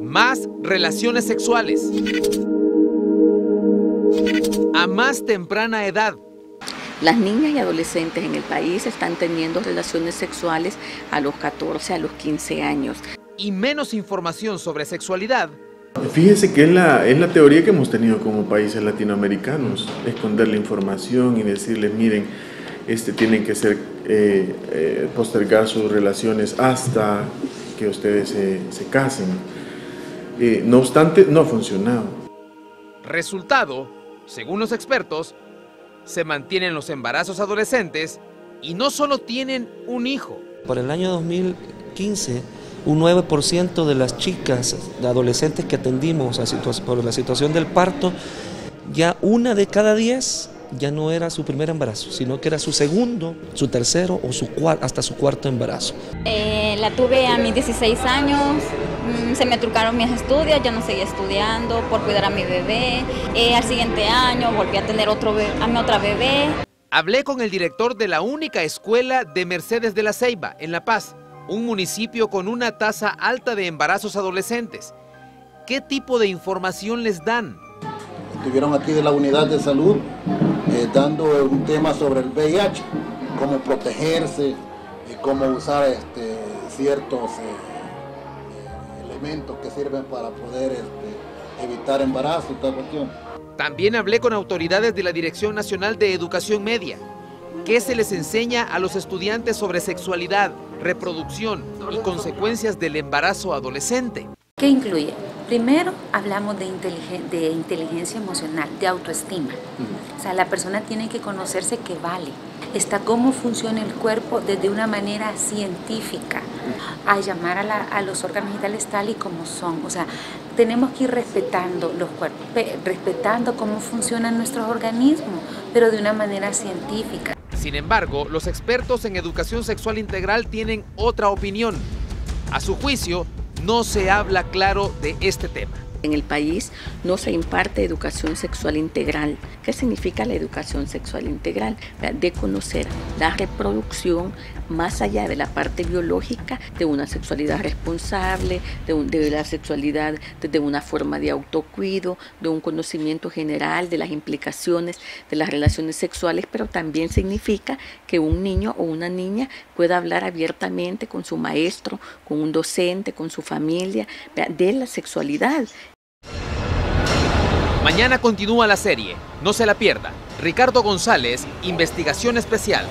Más relaciones sexuales. A más temprana edad. Las niñas y adolescentes en el país están teniendo relaciones sexuales a los 14, a los 15 años. Y menos información sobre sexualidad. Fíjese que es la, es la teoría que hemos tenido como países latinoamericanos, esconder la información y decirles, miren, este, tienen que ser, eh, eh, postergar sus relaciones hasta que ustedes se, se casen. Eh, no obstante, no ha funcionado. Resultado, según los expertos, se mantienen los embarazos adolescentes y no solo tienen un hijo. Por el año 2015, un 9% de las chicas, de adolescentes que atendimos a por la situación del parto, ya una de cada diez ya no era su primer embarazo, sino que era su segundo, su tercero o su hasta su cuarto embarazo. Eh, la tuve a mis 16 años, mm, se me trucaron mis estudios, yo no seguía estudiando por cuidar a mi bebé. Eh, al siguiente año volví a tener otro a mi otra bebé. Hablé con el director de la única escuela de Mercedes de la Ceiba, en La Paz, un municipio con una tasa alta de embarazos adolescentes. ¿Qué tipo de información les dan? Estuvieron aquí de la unidad de salud eh, dando un tema sobre el VIH, cómo protegerse, y cómo usar este, ciertos eh, eh, elementos que sirven para poder este, evitar embarazo y toda cuestión. También hablé con autoridades de la Dirección Nacional de Educación Media. ¿Qué se les enseña a los estudiantes sobre sexualidad, reproducción y consecuencias del embarazo adolescente? ¿Qué incluye? Primero hablamos de, de inteligencia emocional, de autoestima. O sea, la persona tiene que conocerse que vale. Está cómo funciona el cuerpo desde una manera científica, a llamar a, los órganos vitales tal y como son. O sea, tenemos que ir respetando los cuerpos, respetando cómo funcionan nuestros organismos, pero de una manera científica. Sin embargo, los expertos en educación sexual integral tienen otra opinión. A su juicio, no se habla claro de este tema. En el país no se imparte educación sexual integral. ¿Qué significa la educación sexual integral? De conocer la reproducción más allá de la parte biológica de una sexualidad responsable, de, la sexualidad de una forma de autocuido, de un conocimiento general de las implicaciones de las relaciones sexuales, pero también significa que un niño o una niña pueda hablar abiertamente con su maestro, con un docente, con su familia, de la sexualidad Mañana continúa la serie, no se la pierda. Ricardo González, Investigación Especial.